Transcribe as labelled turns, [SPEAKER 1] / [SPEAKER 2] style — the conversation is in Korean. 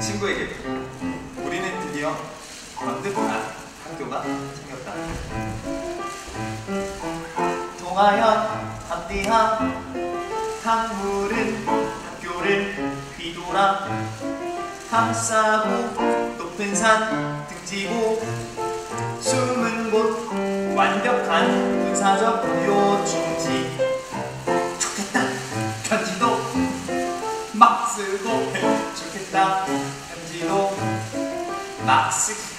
[SPEAKER 1] 친구에게 우리는 드디어 건드보나 학교가 생겼다. 동아현 한대한 강물은 학교를 뒤돌아 감싸고 높은 산 등지고 숨은 곳 완벽한 군사적 구요 좋겠다. 현지도 막스